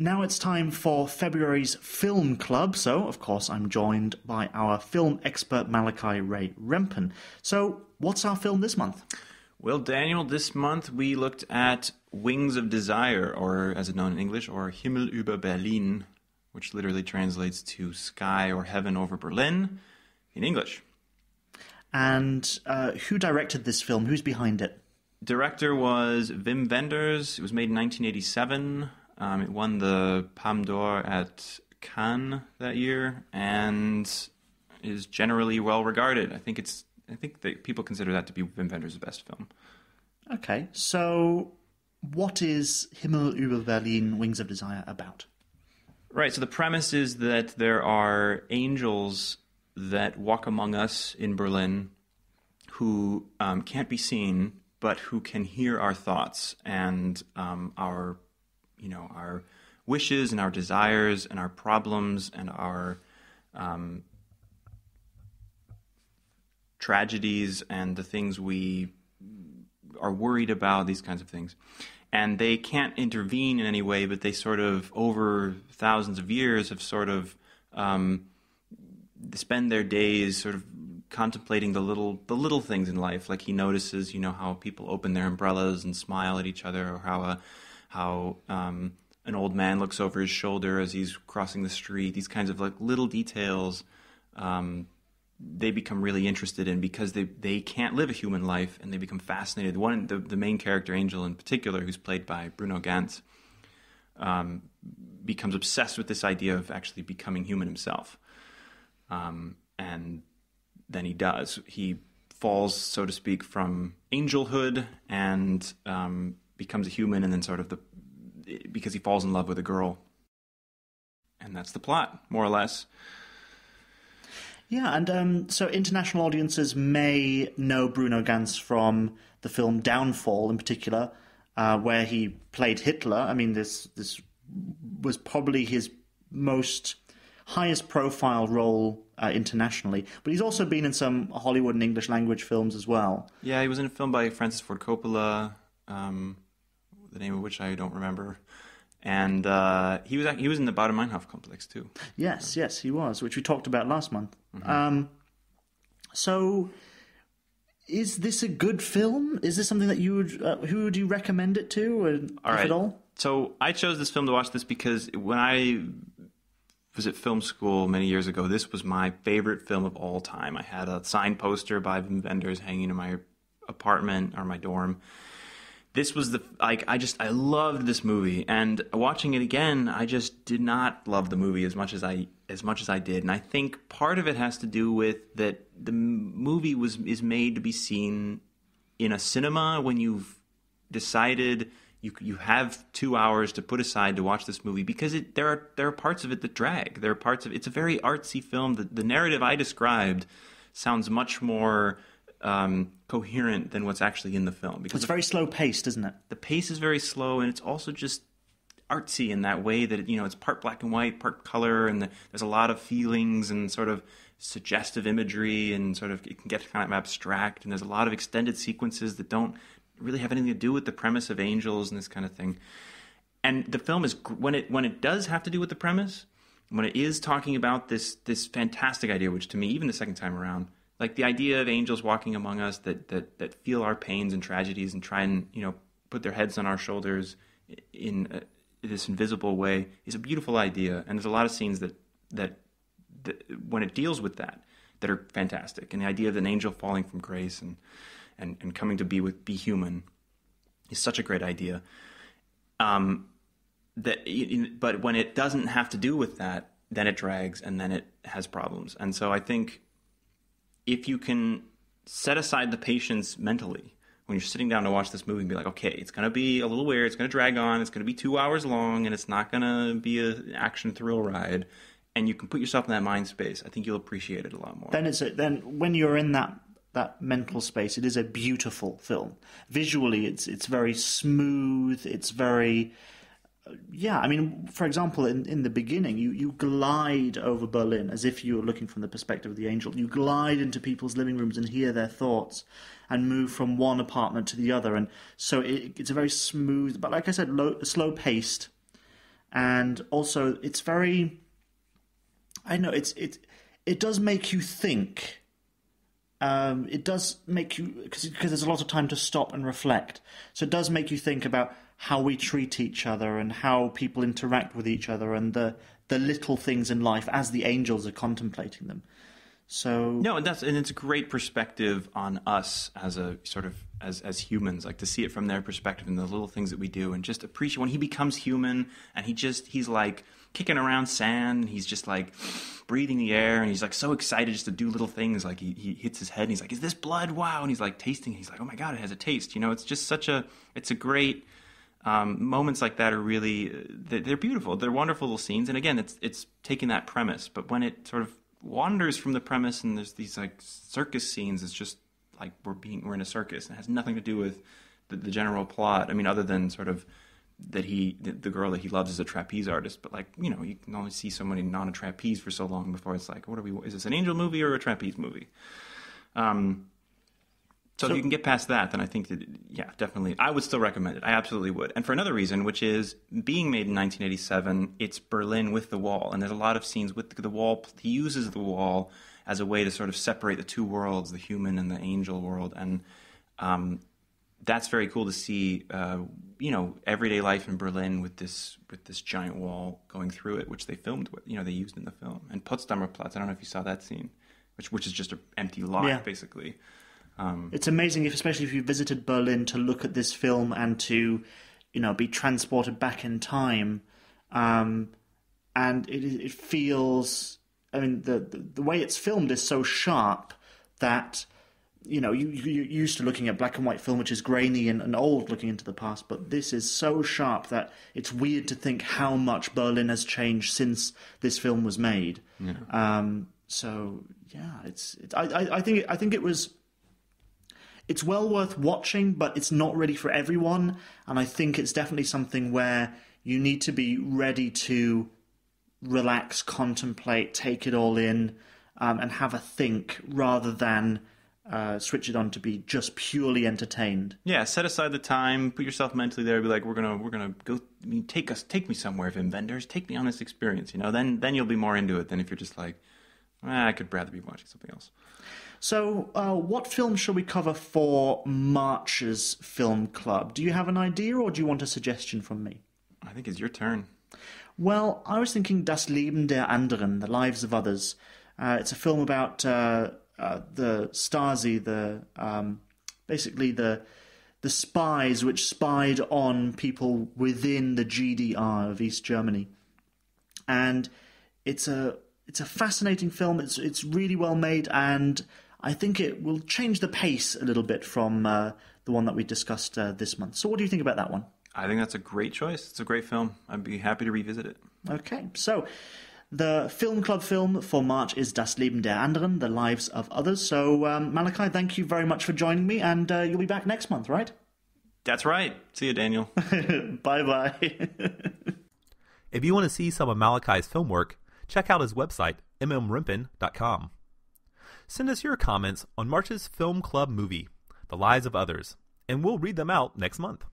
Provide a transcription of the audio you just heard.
Now it's time for February's Film Club. So, of course, I'm joined by our film expert Malachi Ray Rempen. So, what's our film this month? Well, Daniel, this month we looked at Wings of Desire, or as it's known in English, or Himmel über Berlin, which literally translates to Sky or Heaven over Berlin in English. And uh, who directed this film? Who's behind it? Director was Wim Wenders. It was made in 1987. Um, it won the Palme d'Or at Cannes that year, and is generally well regarded. I think it's. I think that people consider that to be Wim Wenders' best film. Okay, so what is Himmel über Berlin, Wings of Desire about? Right. So the premise is that there are angels that walk among us in Berlin who um, can't be seen, but who can hear our thoughts and um, our, you know, our wishes and our desires and our problems and our um, tragedies and the things we are worried about, these kinds of things. And they can't intervene in any way, but they sort of, over thousands of years, have sort of um, spend their days sort of contemplating the little the little things in life. Like he notices, you know, how people open their umbrellas and smile at each other, or how a, how um, an old man looks over his shoulder as he's crossing the street. These kinds of like little details. Um, they become really interested in because they, they can't live a human life and they become fascinated. One the, the main character Angel in particular, who's played by Bruno Ganz, um, becomes obsessed with this idea of actually becoming human himself. Um, and then he does. He falls, so to speak, from angelhood and um, becomes a human, and then sort of the because he falls in love with a girl, and that's the plot, more or less. Yeah, and um, so international audiences may know Bruno Ganz from the film Downfall, in particular, uh, where he played Hitler. I mean, this this was probably his most highest profile role uh, internationally. But he's also been in some Hollywood and English language films as well. Yeah, he was in a film by Francis Ford Coppola, um, the name of which I don't remember. And uh, he was he was in the Baader Meinhof complex too. Yes, yes, he was, which we talked about last month. Mm-hmm. Um, so, is this a good film? Is this something that you would uh, who would you recommend it to, or, all right. at all? So I chose this film to watch this because when I was at film school many years ago, this was my favorite film of all time. I had a signed poster by Wim Wenders hanging in my apartment or my dorm this was the like I just I loved this movie and watching it again I just did not love the movie as much as I as much as I did and I think part of it has to do with that the movie was is made to be seen in a cinema when you've decided you you have 2 hours to put aside to watch this movie because it there are there are parts of it that drag. There are parts of it's a very artsy film. The, the narrative I described sounds much more um, coherent than what's actually in the film. Because it's very slow paced, isn't it? The pace is very slow, and it's also just artsy in that way that you know it's part black and white, part color, and the, there's a lot of feelings and sort of suggestive imagery, and sort of it can get kind of abstract. And there's a lot of extended sequences that don't really have anything to do with the premise of angels and this kind of thing. And the film is when it when it does have to do with the premise, when it is talking about this this fantastic idea, which to me, even the second time around, like the idea of angels walking among us that that that feel our pains and tragedies and try and you know put their heads on our shoulders in a, this invisible way is a beautiful idea. And there's a lot of scenes that, that that when it deals with that that are fantastic. And the idea of an angel falling from grace and and, and coming to be with be human is such a great idea. Um that but when it doesn't have to do with that then it drags and then it has problems. And so i think if you can set aside the patience mentally when you're sitting down to watch this movie and be like, okay, it's going to be a little weird, it's going to drag on, it's going to be two hours long, and it's not going to be an action thrill ride, and you can put yourself in that mind space, I think you'll appreciate it a lot more. Then it's a, then when you're in that that mental space, it is a beautiful film. Visually, it's it's very smooth. It's very yeah, I mean, for example, in, in the beginning, you, you glide over Berlin as if you were looking from the perspective of the angel. You glide into people's living rooms and hear their thoughts and move from one apartment to the other. And so it, it's a very smooth, but like I said, low, slow paced. and also it's very. I know it's it it does make you think. Um, it does make you because there's a lot of time to stop and reflect. So it does make you think about how we treat each other and how people interact with each other and the the little things in life as the angels are contemplating them. So no, and that's and it's a great perspective on us as a sort of as as humans, like to see it from their perspective and the little things that we do, and just appreciate when he becomes human and he just he's like kicking around sand, and he's just like breathing the air, and he's like so excited just to do little things, like he he hits his head, and he's like, "Is this blood? Wow!" And he's like tasting, he's like, "Oh my god, it has a taste." You know, it's just such a it's a great. Um, moments like that are really they're beautiful. They're wonderful little scenes, and again, it's it's taking that premise, but when it sort of wanders from the premise and there's these like circus scenes, it's just like we're being we're in a circus and it has nothing to do with the, the general plot. I mean, other than sort of that he the, girl that he loves is a trapeze artist, but like you know you can only see somebody non a trapeze for so long before it's like what are we? Is this an angel movie or a trapeze movie? Um, so, so, if you can get past that, then I think that yeah, definitely, I would still recommend it. I absolutely would. And for another reason, which is being made in 1987, it's Berlin with the wall, and there's a lot of scenes with the wall. He uses the wall as a way to sort of separate the two worlds, the human and the angel world, and um, that's very cool to see. Uh, you know, everyday life in Berlin with this with this giant wall going through it, which they filmed with. You know, they used in the film. And Potsdamer Platz. I don't know if you saw that scene, which which is just an empty lot, yeah. basically. Um, it's amazing, if, especially if you visited Berlin, to look at this film and to, you know, be transported back in time. Um, and it, it feels, I mean, the, the, the way it's filmed is so sharp that you know, you, you're used to looking at black and white film, which is grainy and, and, old looking into the past, but this is so sharp that it's weird to think how much Berlin has changed since this film was made. Yeah. Um, so yeah, it's, it's I, I, I, think I think it was it's well worth watching, but it's not really for everyone. And I think it's definitely something where you need to be ready to relax, contemplate, take it all in, um, and have a think rather than uh, switch it on to be just purely entertained. Yeah, set aside the time, put yourself mentally there, be like, we're gonna we're gonna go. I mean, take us, take me somewhere, Wim Wenders, take me on this experience. You know, then then you'll be more into it than if you're just like, eh, I could rather be watching something else. So, uh, what film shall we cover for March's film club? Do you have an idea, or do you want a suggestion from me? I think it's your turn. Well, I was thinking Das Leben der Anderen, The Lives of Others. Uh, it's a film about uh, uh the Stasi, the um, basically the the spies which spied on people within the GDR of East Germany, and it's a it's a fascinating film. It's it's really well made, and I think it will change the pace a little bit from uh, the one that we discussed uh, this month. So, what do you think about that one? I think that's a great choice. It's a great film. I'd be happy to revisit it. Okay, so the film club film for March is Das Leben der Anderen, The Lives of Others. So, um, Malachi, thank you very much for joining me, and uh, you'll be back next month, right? That's right. See you, Daniel. bye bye. if you want to see some of Malachi's film work, check out his website, mmrimpin.com. Send us your comments on March's Film Club movie, The Lives of Others, and we'll read them out next month.